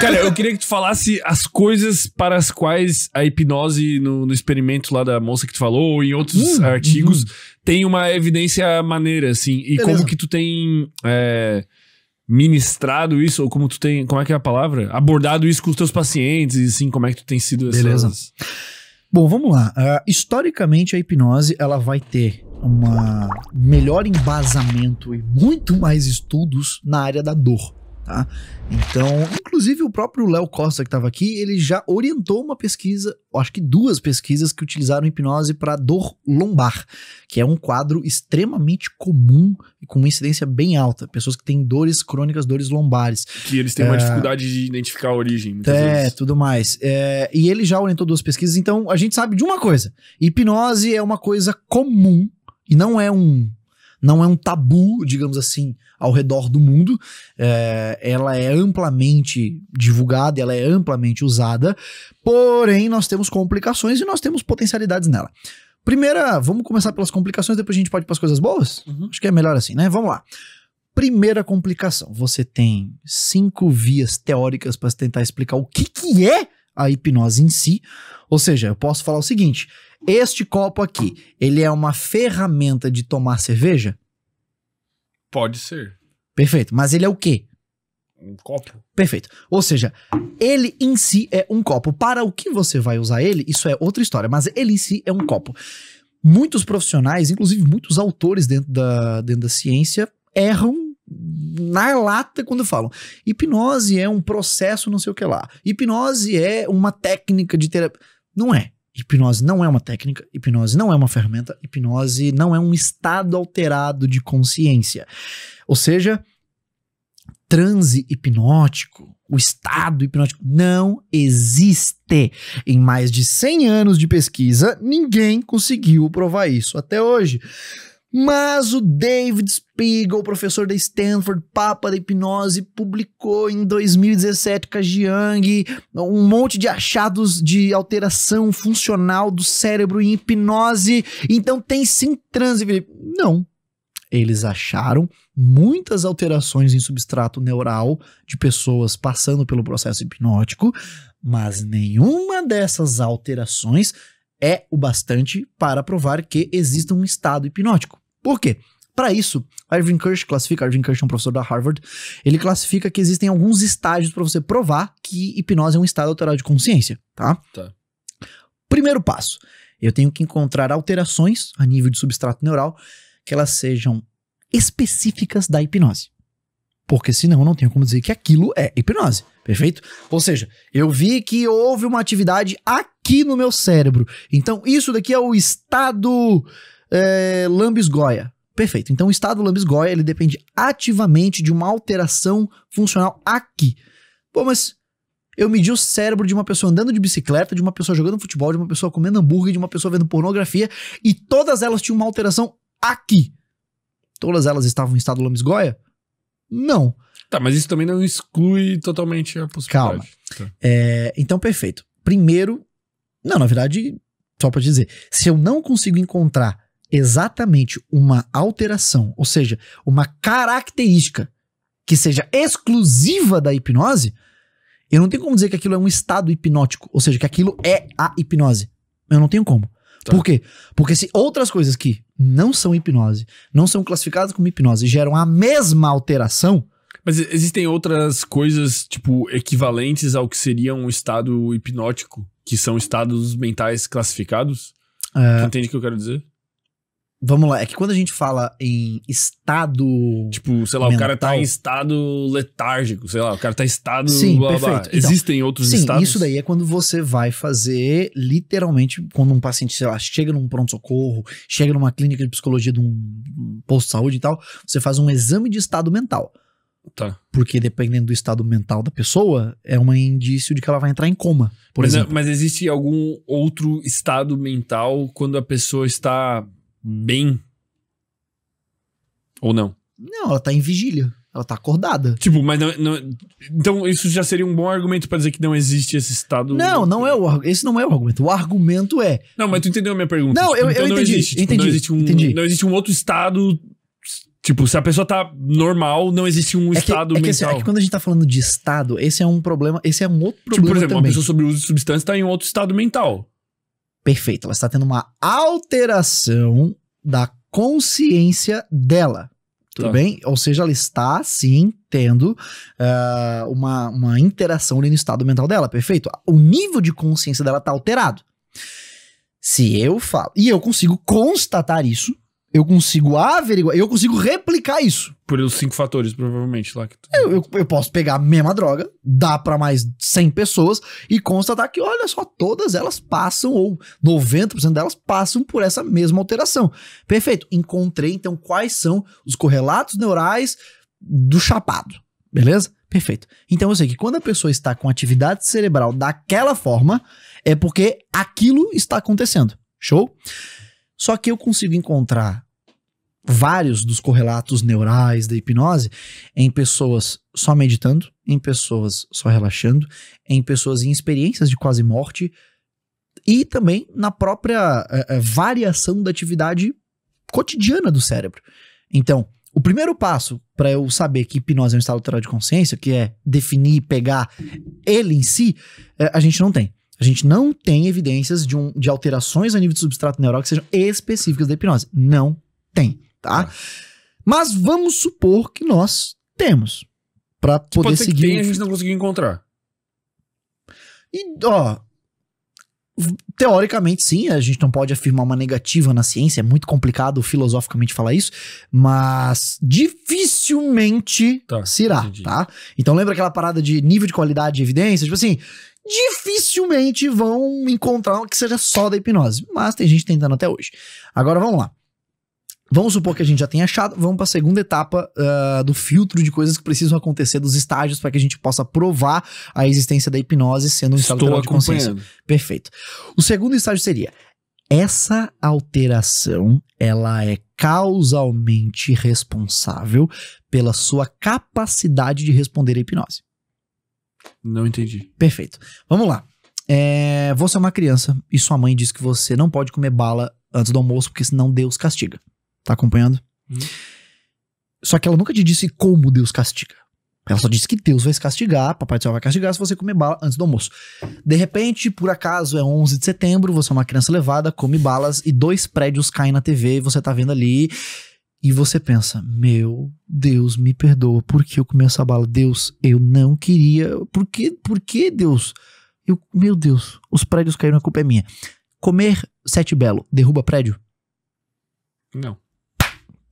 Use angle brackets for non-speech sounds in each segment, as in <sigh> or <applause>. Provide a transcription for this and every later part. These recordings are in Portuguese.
Cara, eu queria que tu falasse as coisas para as quais a hipnose no, no experimento lá da moça que tu falou, ou em outros Hum, artigos, tem uma evidência maneira, assim. E Beleza. como que tu tem é, ministrado isso, ou como tu tem. Como é que é a palavra? Abordado isso com os teus pacientes, e assim, como é que tu tem sido essas. Beleza. Bom, vamos lá. Ah, historicamente, a hipnose ela vai ter uma melhor embasamento e muito mais estudos na área da dor. Tá? Então, inclusive o próprio Léo Costa que estava aqui, ele já orientou uma pesquisa, acho que duas pesquisas que utilizaram hipnose para dor lombar, que é um quadro extremamente comum e com uma incidência bem alta. Pessoas que têm dores crônicas, dores lombares. Que eles têm uma dificuldade de identificar a origem. É, vezes. tudo mais. É, e ele já orientou duas pesquisas, então a gente sabe de uma coisa: hipnose é uma coisa comum e não é um não é um tabu, digamos assim, ao redor do mundo. É, ela é amplamente divulgada, ela é amplamente usada, porém nós temos complicações e nós temos potencialidades nela. Primeira, vamos começar pelas complicações, depois a gente pode ir para as coisas boas? Uhum. Acho que é melhor assim, né? Vamos lá. Primeira complicação, você tem cinco vias teóricas para tentar explicar o que, que é a hipnose em si. Ou seja, eu posso falar o seguinte: este copo aqui, ele é uma ferramenta de tomar cerveja? Pode ser. Perfeito. Mas ele é o quê? Um copo. Perfeito. Ou seja, ele em si é um copo. Para o que você vai usar ele, isso é outra história, mas ele em si é um copo. Muitos profissionais, inclusive muitos autores dentro da, dentro da ciência, erram na lata quando falam. Hipnose é um processo não sei o que lá. Hipnose é uma técnica de terapia. Não é. Hipnose não é uma técnica, hipnose não é uma ferramenta, hipnose não é um estado alterado de consciência. Ou seja, transe hipnótico, o estado hipnótico não existe. Em mais de 100 anos de pesquisa, ninguém conseguiu provar isso até hoje. Mas o David Spiegel, professor da Stanford, papa da hipnose, publicou em 2017 com a Jiang um monte de achados de alteração funcional do cérebro em hipnose. Então tem sim transe, Felipe. Não. Eles acharam muitas alterações em substrato neural de pessoas passando pelo processo hipnótico, mas nenhuma dessas alterações é o bastante para provar que exista um estado hipnótico. Por quê? Para isso, Irving Kirsch classifica, Irving Kirsch é um professor da Harvard, ele classifica que existem alguns estágios para você provar que hipnose é um estado alterado de consciência, tá? Tá. Primeiro passo, eu tenho que encontrar alterações a nível de substrato neural que elas sejam específicas da hipnose. Porque senão eu não tenho como dizer que aquilo é hipnose, perfeito? Ou seja, eu vi que houve uma atividade aqui no meu cérebro. Então, isso daqui é o estado é, lambisgoia. Perfeito. Então, o estado lambisgoia, ele depende ativamente de uma alteração funcional aqui. Pô, mas eu medi o cérebro de uma pessoa andando de bicicleta, de uma pessoa jogando futebol, de uma pessoa comendo hambúrguer, de uma pessoa vendo pornografia, e todas elas tinham uma alteração aqui. Todas elas estavam em estado lambisgoia? Não. Tá, mas isso também não exclui totalmente a possibilidade. Tá. É, então, perfeito. Primeiro, não, na verdade, só pra dizer, se eu não consigo encontrar exatamente uma alteração, ou seja, uma característica que seja exclusiva da hipnose, eu não tenho como dizer que aquilo é um estado hipnótico, ou seja, que aquilo é a hipnose. Eu não tenho como. Tá. Por quê? Porque se outras coisas que não são hipnose, não são classificadas como hipnose, geram a mesma alteração, Mas existem outras coisas, tipo, equivalentes ao que seria um estado hipnótico, que são estados mentais classificados? é, entende o que eu quero dizer? Vamos lá, é que quando a gente fala em estado Tipo, sei lá, o cara tá Mental. em estado letárgico, sei lá, o cara tá em estado. Sim, blá, blá, blá. perfeito. Então, Existem outros Sim, estados? isso daí é quando você vai fazer, literalmente, quando um paciente, sei lá, chega num pronto-socorro, chega numa clínica de psicologia de um posto de saúde e tal, você faz um exame de estado mental. Tá. Porque dependendo do estado mental da pessoa, é um indício de que ela vai entrar em coma, por mas, exemplo. mas existe algum outro estado mental quando a pessoa está bem? Ou não? Não, ela tá em vigília. Ela tá acordada. Tipo, mas não, não- Então, isso já seria um bom argumento pra dizer que não existe esse estado. Não, não é o esse não é o argumento. O argumento é Não, mas tu entendeu a minha pergunta? Não, eu- eu não entendi, existe, tipo, entendi, não existe um, entendi. Não existe um outro estado Tipo, se a pessoa tá normal, não existe um É que, estado é, que, assim, mental. é que quando a gente tá falando de estado, esse é um problema, esse é um outro tipo, problema por exemplo, uma também. pessoa sobre o uso de substância tá em outro estado mental. Perfeito, ela está tendo uma alteração da consciência dela. Tudo Tá. bem? Ou seja, ela está, sim, tendo ah, uma, uma interação ali no estado mental dela. Perfeito? O nível de consciência dela está alterado. Se eu falo. E eu consigo constatar isso. Eu consigo averiguar. Eu consigo replicar isso. Por os cinco fatores, provavelmente, lá. Que tu... Eu, eu, eu posso pegar a mesma droga, dar pra mais 100 pessoas e constatar que, olha só, todas elas passam, ou 90% delas passam por essa mesma alteração. Perfeito. Encontrei, então, quais são os correlatos neurais do chapado. Beleza? Perfeito. Então eu sei que quando a pessoa está com atividade cerebral daquela forma, é porque aquilo está acontecendo. Show? Só que eu consigo encontrar vários dos correlatos neurais da hipnose em pessoas só meditando, em pessoas só relaxando, em pessoas em experiências de quase morte e também na própria eh, eh, variação da atividade cotidiana do cérebro. Então, o primeiro passo para eu saber que hipnose é um estado alterado de consciência, que é definir, pegar ele em si, eh, a gente não tem. A gente não tem evidências de, um, de alterações a nível de substrato neural que sejam específicas da hipnose. Não tem, tá? Tá. Mas vamos supor que nós temos. Pra poder Pode ser que seguir. tenha, o- a gente não conseguiu encontrar. E, ó. Teoricamente, sim, a gente não pode afirmar uma negativa na ciência, é muito complicado filosoficamente falar isso, mas dificilmente Tá, se irá, entendi. tá? Então lembra aquela parada de nível de qualidade de evidência? Tipo assim, dificilmente vão encontrar um que seja só da hipnose, mas tem gente tentando até hoje. Agora vamos lá. Vamos supor que a gente já tenha achado, vamos para a segunda etapa ah, do filtro de coisas que precisam acontecer, dos estágios, para que a gente possa provar a existência da hipnose sendo um estado Estou de consciência. acompanhando. Perfeito. O segundo estágio seria: essa alteração ela é causalmente responsável pela sua capacidade de responder à hipnose. Não entendi. Perfeito. Vamos lá. É, você é uma criança e sua mãe diz que você não pode comer bala antes do almoço porque senão Deus castiga. Tá acompanhando? Uhum. Só que ela nunca te disse como Deus castiga. Ela só disse que Deus vai se castigar, Papai do Céu vai castigar se você comer bala antes do almoço. De repente, por acaso, é 11 de setembro, você é uma criança levada, come balas e dois prédios caem na TV, você tá vendo ali e você pensa: Meu Deus, me perdoa, por que eu comi essa bala? Deus, eu não queria. Por que, por que Deus? Eu, meu Deus, os prédios caíram, a culpa é minha. Comer sete belo derruba prédio? Não.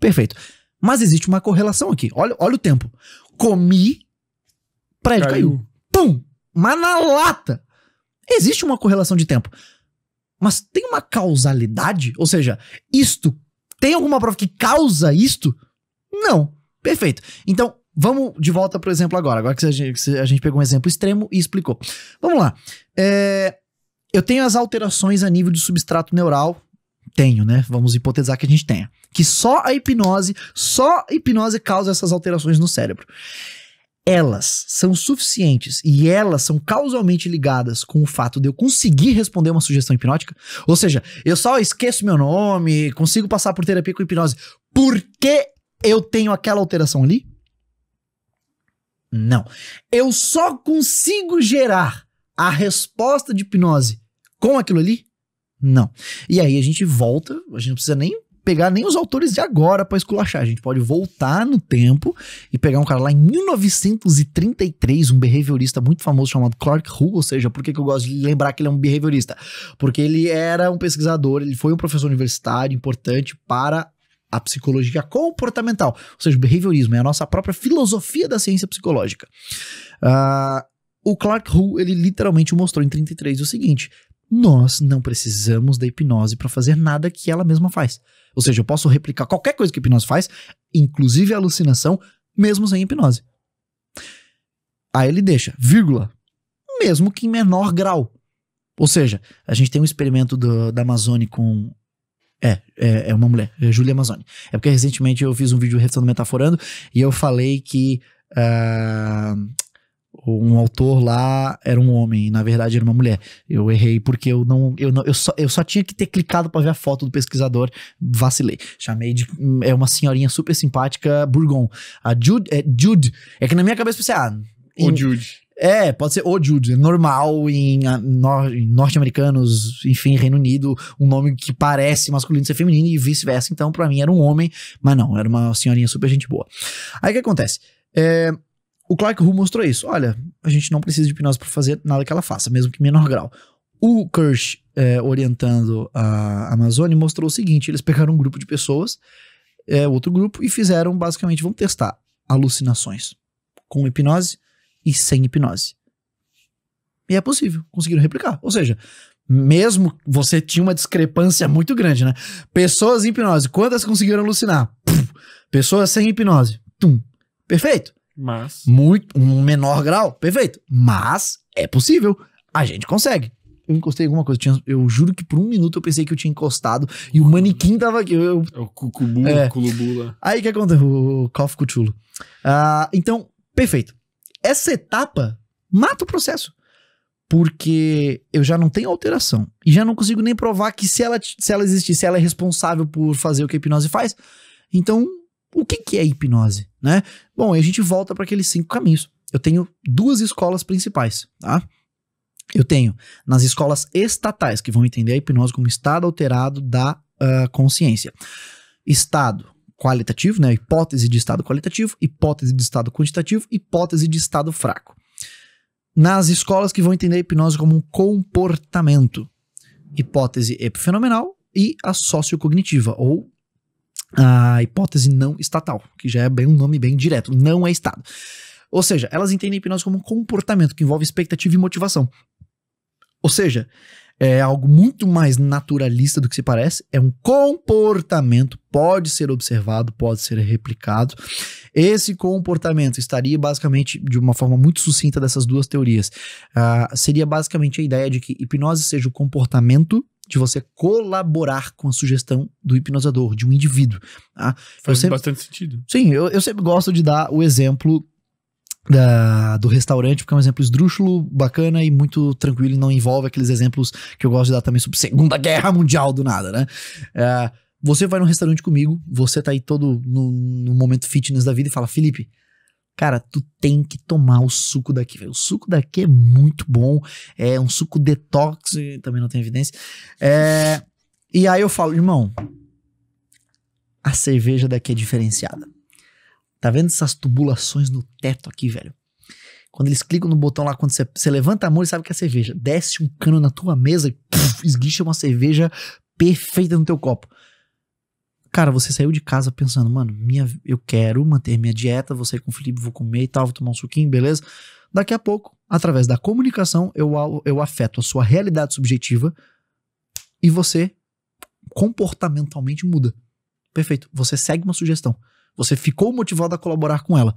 Perfeito. Mas existe uma correlação aqui. Olha, olha o tempo. Comi, prédio caiu. Pum! Mas na lata. Existe uma correlação de tempo. Mas tem uma causalidade? Ou seja, isto tem alguma prova que causa isto? Não. Perfeito. Então, vamos de volta pro exemplo agora. Agora que a gente, a gente pegou um exemplo extremo e explicou. Vamos lá. É, eu tenho as alterações a nível de substrato neural. Tenho, né? Vamos hipotetizar que a gente tenha. Que só a hipnose, só a hipnose causa essas alterações no cérebro elas são suficientes e elas são causalmente ligadas com o fato de eu conseguir responder uma sugestão hipnótica, ou seja, eu só esqueço meu nome, consigo passar por terapia com hipnose porque eu tenho aquela alteração ali? Não. Eu só consigo gerar a resposta de hipnose com aquilo ali? Não. E aí a gente volta, a gente não precisa nem pegar nem os autores de agora pra esculachar. A gente pode voltar no tempo e pegar um cara lá em 1933, um behaviorista muito famoso chamado Clark Hull, ou seja, por que, que eu gosto de lembrar que ele é um behaviorista? Porque ele era um pesquisador, ele foi um professor universitário importante para a psicologia comportamental, ou seja, o behaviorismo é a nossa própria filosofia da ciência psicológica. Ah, o Clark Hull, ele literalmente mostrou em 33 o seguinte, nós não precisamos da hipnose para fazer nada que ela mesma faz. Ou seja, eu posso replicar qualquer coisa que a hipnose faz, inclusive a alucinação, mesmo sem hipnose. Aí ele deixa, vírgula, mesmo que em menor grau. Ou seja, a gente tem um experimento do- da Amazônia com. É, é, é uma mulher, é Julia Amazônia. É porque recentemente eu fiz um vídeo retando metaforando e eu falei que o, um autor lá era um homem, e na verdade era uma mulher. Eu errei porque eu não, eu não, eu só, eu só tinha que ter clicado pra ver a foto do pesquisador, vacilei. Chamei de é uma senhorinha super simpática, Burgon. A Jude, é Jude. É que na minha cabeça eu pensei, ah, O em- Jude. é, pode ser o Jude, normal em, nor- em norte-americanos, enfim, Reino Unido, um nome que parece masculino ser feminino e vice-versa. Então, pra mim era um homem, mas não, era uma senhorinha super gente boa. Aí o que acontece? É, o Clark Hull mostrou isso. Olha, a gente não precisa de hipnose pra fazer nada que ela faça, mesmo que menor grau. O Kirsch, é, orientando a Amazônia, mostrou o seguinte: eles pegaram um grupo de pessoas, é, outro grupo, e fizeram basicamente, vamos testar alucinações com hipnose e sem hipnose. E é possível, conseguiram replicar. Ou seja, mesmo você tinha uma discrepância muito grande, né? Pessoas em hipnose, quantas conseguiram alucinar? Puf. Pessoas sem hipnose. Tum. Perfeito. Mas. Muito, um menor grau, perfeito. Mas é possível. A gente consegue. Eu encostei em alguma coisa. tinha- eu juro que por um minuto eu pensei que eu tinha encostado e o manequim tava aqui. Eu, É o Cucubu, É. Culubu lá. Aí que acontece? O of Cthulhu. Ah, então, perfeito. Essa etapa mata o processo. Porque eu já não tenho alteração. E já não consigo nem provar que se ela, se ela existir, se ela é responsável por fazer o que a hipnose faz. Então, o que, que é hipnose? Né? Bom, a gente volta para aqueles cinco caminhos. Eu tenho duas escolas principais, tá? Eu tenho nas escolas estatais, que vão entender a hipnose como estado alterado da ah, consciência. Estado qualitativo, né? Hipótese de estado qualitativo, hipótese de estado quantitativo, hipótese de estado fraco. Nas escolas que vão entender a hipnose como um comportamento, hipótese epifenomenal e a sociocognitiva, ou a hipótese não estatal, que já é bem um nome bem direto, não é estado. Ou seja, elas entendem a hipnose como um comportamento que envolve expectativa e motivação. Ou seja, é algo muito mais naturalista do que se parece, é um comportamento, pode ser observado, pode ser replicado. Esse comportamento estaria basicamente, de uma forma muito sucinta dessas duas teorias, ah, seria basicamente a ideia de que hipnose seja o comportamento de você colaborar com a sugestão do hipnosador, de um indivíduo. tá? Faz sempre- bastante sentido. Sim, eu, eu sempre gosto de dar o exemplo da- do restaurante, porque é um exemplo esdrúxulo, bacana e muito tranquilo e não envolve aqueles exemplos que eu gosto de dar também sobre Segunda Guerra Mundial do nada, né? É, você vai num restaurante comigo, você tá aí todo no, no momento fitness da vida e fala, Felipe, cara, tu tem que tomar o suco daqui, velho. O suco daqui é muito bom, é um suco detox, e também não tem evidência. É, e aí eu falo, irmão, a cerveja daqui é diferenciada. Tá vendo essas tubulações no teto aqui, velho? Quando eles clicam no botão lá, quando você, levanta a mão, ele sabe que é cerveja. Desce um cano na tua mesa e esguicha uma cerveja perfeita no teu copo. Cara, você saiu de casa pensando, mano, minha, eu quero manter minha dieta, vou sair com o Felipe, vou comer e tal, vou tomar um suquinho, beleza? Daqui a pouco, através da comunicação, eu, eu afeto a sua realidade subjetiva e você comportamentalmente muda. Perfeito. Você segue uma sugestão. Você ficou motivado a colaborar com ela.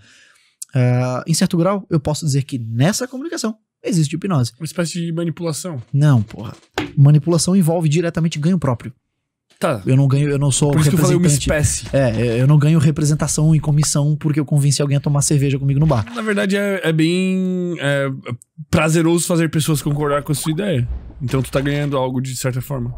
Ah, em certo grau, eu posso dizer que nessa comunicação existe hipnose. Uma espécie de manipulação. Não, porra. Manipulação envolve diretamente ganho próprio. Tá. Eu não ganho, eu não sou Por isso que eu falei uma representante. espécie. É, eu não ganho representação em comissão porque eu convenci alguém a tomar cerveja comigo no bar. Na verdade, é, é bem é, prazeroso fazer pessoas concordar com a sua ideia. Então tu tá ganhando algo de certa forma.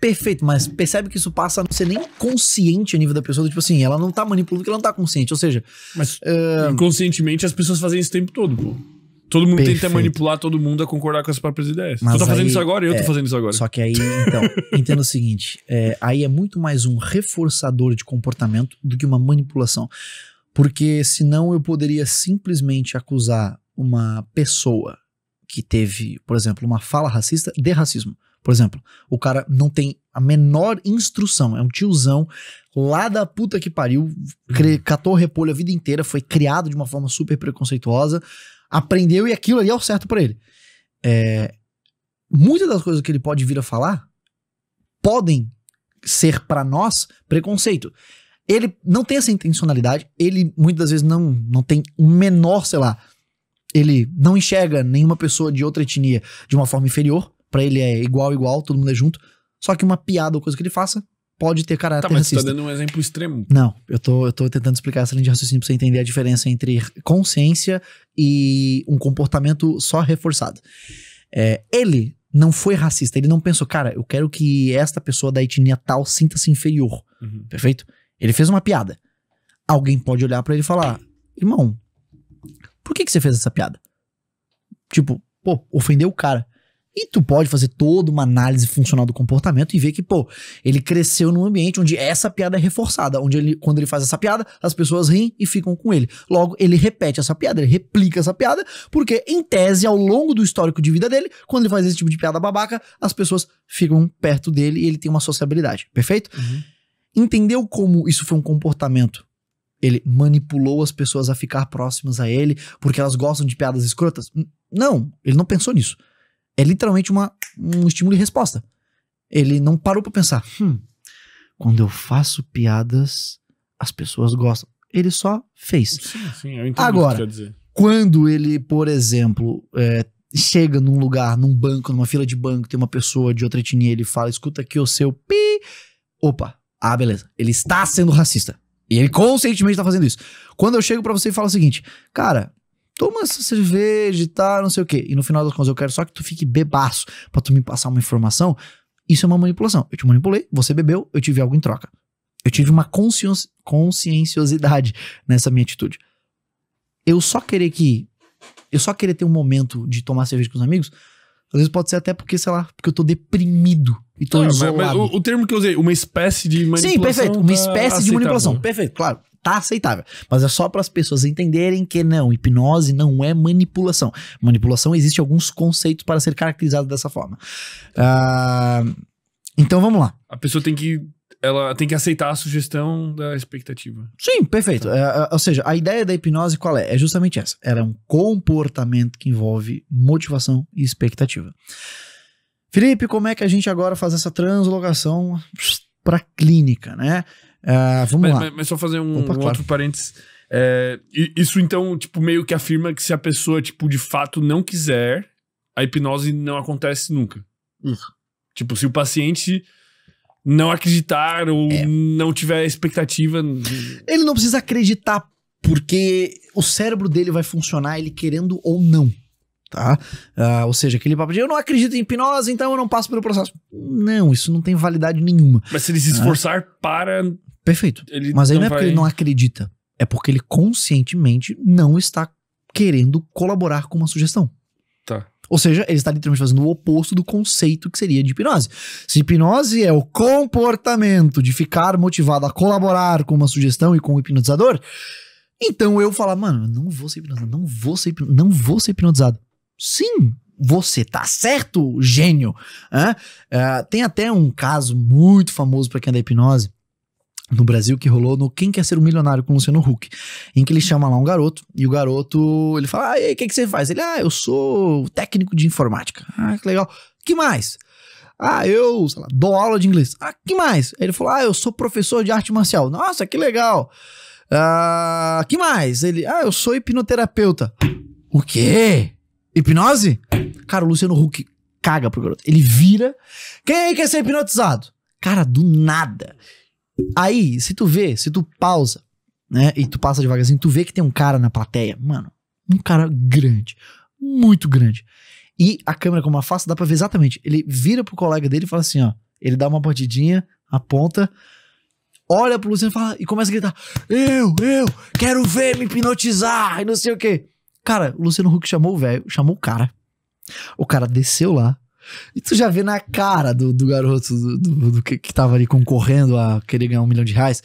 Perfeito, mas percebe que isso passa a não ser nem consciente a nível da pessoa. Tipo assim, ela não tá manipulando porque ela não tá consciente. Ou seja, Mas é, inconscientemente as pessoas fazem isso o tempo todo, pô. Todo mundo tenta Perfeito. manipular todo mundo a concordar com as próprias ideias. Mas tu tá fazendo aí- isso agora e eu é, tô fazendo isso agora. Só que aí, então, <laughs> entenda o seguinte: é, aí é muito mais um reforçador de comportamento do que uma manipulação. Porque senão eu poderia simplesmente acusar uma pessoa que teve, por exemplo, uma fala racista de racismo. Por exemplo, o cara não tem a menor instrução, é um tiozão lá da puta que pariu, cre- catou repolho a vida inteira, foi criado de uma forma super preconceituosa, aprendeu e aquilo ali é o certo pra ele. É, muitas das coisas que ele pode vir a falar podem ser pra nós preconceito. Ele não tem essa intencionalidade, ele muitas das vezes não, não tem o menor, sei lá, ele não enxerga nenhuma pessoa de outra etnia de uma forma inferior, pra ele é igual, igual, todo mundo é junto. Só que uma piada ou coisa que ele faça pode ter caráter Tá, mas você racista. tá dando um exemplo extremo. Não, eu tô, eu tô tentando explicar essa linha de raciocínio pra você entender a diferença entre consciência e um comportamento só reforçado. É, ele não foi racista, ele não pensou, cara, eu quero que esta pessoa da etnia tal sinta-se inferior. Uhum. Perfeito? Ele fez uma piada. Alguém pode olhar pra ele e falar: irmão, por que, que você fez essa piada? Tipo, pô, ofendeu o cara. E tu pode fazer toda uma análise funcional do comportamento e ver que, pô, ele cresceu num ambiente onde essa piada é reforçada, onde ele, quando ele faz essa piada, as pessoas riem e ficam com ele. Logo, ele repete essa piada, ele replica essa piada, porque, em tese, ao longo do histórico de vida dele, quando ele faz esse tipo de piada babaca, as pessoas ficam perto dele e ele tem uma sociabilidade. Perfeito? Uhum. Entendeu como isso foi um comportamento? Ele manipulou as pessoas a ficar próximas a ele porque elas gostam de piadas escrotas? Não, ele não pensou nisso. É literalmente uma, um estímulo e resposta. Ele não parou pra pensar, hum, quando eu faço piadas, as pessoas gostam. Ele só fez. Sim, sim, eu entendo Agora, o que quer dizer. Quando ele, por exemplo, é, chega num lugar, num banco, numa fila de banco, tem uma pessoa de outra etnia, ele fala, escuta aqui o seu pi. Opa, ah, beleza. Ele está sendo racista. E ele conscientemente está fazendo isso. Quando eu chego pra você e falo o seguinte, cara, toma essa cerveja e tal, não sei o quê. E no final das contas eu quero só que tu fique bebaço pra tu me passar uma informação. Isso é uma manipulação. Eu te manipulei, você bebeu, eu tive algo em troca. Eu tive uma conscienci- conscienciosidade nessa minha atitude. Eu só querer que. Eu só querer ter um momento de tomar cerveja com os amigos. Às vezes pode ser até porque, sei lá, porque eu tô deprimido e tô Ah, mas- isolado. mas o, o termo que eu usei, uma espécie de manipulação. Sim, perfeito. Uma tá espécie de aceitável. manipulação. Perfeito, claro. Tá aceitável. Mas é só para as pessoas entenderem que não, hipnose não é manipulação. Manipulação existe alguns conceitos para ser caracterizado dessa forma. Ah, então vamos lá. A pessoa tem que. Ela tem que aceitar a sugestão da expectativa. Sim, perfeito. É, é, ou seja, a ideia da hipnose qual é? É justamente essa. Ela é um comportamento que envolve motivação e expectativa. Felipe, como é que a gente agora faz essa translocação para clínica, né? Ah, vamos Mas, lá. mas- mas só fazer um, Opa, um claro. outro parênteses. É, isso então, tipo, meio que afirma que se a pessoa, tipo, de fato não quiser, a hipnose não acontece nunca. Isso. Tipo, se o paciente não acreditar ou É. não tiver expectativa. Ele não precisa acreditar, porque o cérebro dele vai funcionar ele querendo ou não. Tá? Ah, ou seja, aquele papo de eu não acredito em hipnose, então eu não passo pelo processo. Não, isso não tem validade nenhuma. Mas se ele se esforçar para. Perfeito. Ele Mas aí não, é vai... porque ele não acredita, é porque ele conscientemente não está querendo colaborar com uma sugestão. Tá. Ou seja, ele está literalmente fazendo o oposto do conceito que seria de hipnose. Se hipnose é o comportamento de ficar motivado a colaborar com uma sugestão e com o hipnotizador, então eu falar, mano, não vou ser hipnotizado, não vou ser, não vou ser hipnotizado. Sim, você tá certo, gênio. Ah, tem até um caso muito famoso para quem é da hipnose no Brasil que rolou no Quem Quer Ser um Milionário com o Luciano Huck, em que ele chama lá um garoto e o garoto ele fala: Ah, e aí, o que, que você faz? Ele, ah, eu sou técnico de informática. Ah, que legal. Que mais? Ah, eu, sei lá, dou aula de inglês. Ah, que mais? Ele falou: Ah, eu sou professor de arte marcial. Nossa, que legal. Ah, que mais? Ele, ah, eu sou hipnoterapeuta. O quê? Hipnose? Cara, o Luciano Huck caga pro garoto. Ele vira. Quem aí quer ser hipnotizado? Cara, do nada. Aí, se tu vê, se tu pausa, né, e tu passa devagarzinho, tu vê que tem um cara na plateia, mano, um cara grande, muito grande. E a câmera, como afasta, dá pra ver exatamente. Ele vira pro colega dele e fala assim, ó, ele dá uma batidinha, aponta, olha pro Luciano e, fala, e começa a gritar, eu, eu, quero ver me hipnotizar, e não sei o quê. Cara, o Luciano Huck chamou o velho, chamou o cara, o cara desceu lá, e tu já vê na cara do, do garoto do, do- do que, que tava ali concorrendo a querer ganhar um milhão de reais.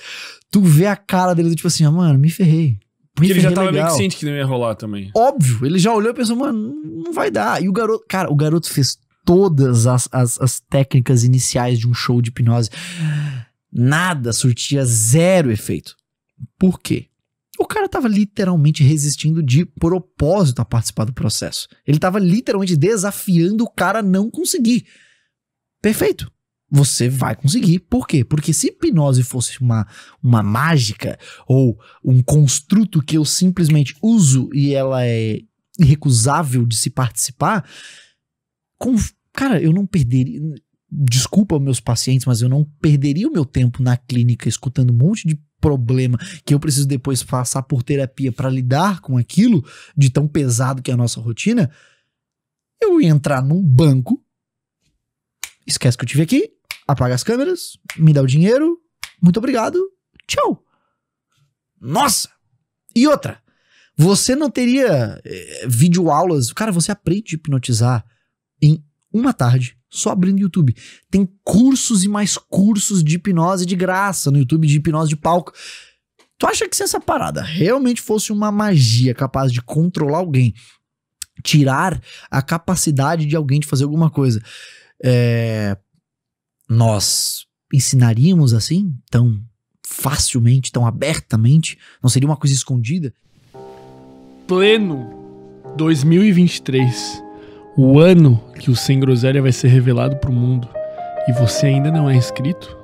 Tu vê a cara dele do tipo assim, ó, mano, me ferrei. Porque ele já tava meio legal. que ciente que não ia rolar também. Óbvio, ele já olhou e pensou, mano, não vai dar. E o garoto, cara, o garoto fez todas as, as, as técnicas iniciais de um show de hipnose. Nada, surtia zero efeito. Por quê? O cara tava literalmente resistindo de propósito a participar do processo. Ele tava literalmente desafiando o cara a não conseguir. Perfeito. Você vai conseguir. Por quê? Porque se hipnose fosse uma, uma mágica ou um construto que eu simplesmente uso e ela é irrecusável de se participar, com- cara, eu não perderia. desculpa meus pacientes, mas eu não perderia o meu tempo na clínica escutando um monte de problema que eu preciso depois passar por terapia para lidar com aquilo de tão pesado que é a nossa rotina. Eu ia entrar num banco, esquece que eu tive aqui, apaga as câmeras, me dá o dinheiro, muito obrigado, tchau. Nossa! E outra, você não teria é, videoaulas, cara, você aprende a hipnotizar em uma tarde só abrindo YouTube. Tem cursos e mais cursos de hipnose de graça no YouTube, de hipnose de palco. Tu acha que se essa parada realmente fosse uma magia capaz de controlar alguém, tirar a capacidade de alguém de fazer alguma coisa, é, nós ensinaríamos assim, tão facilmente, tão abertamente? Não seria uma coisa escondida? Pleno 2023 o ano que o Sem Groselha vai ser revelado pro mundo. E você ainda não é inscrito,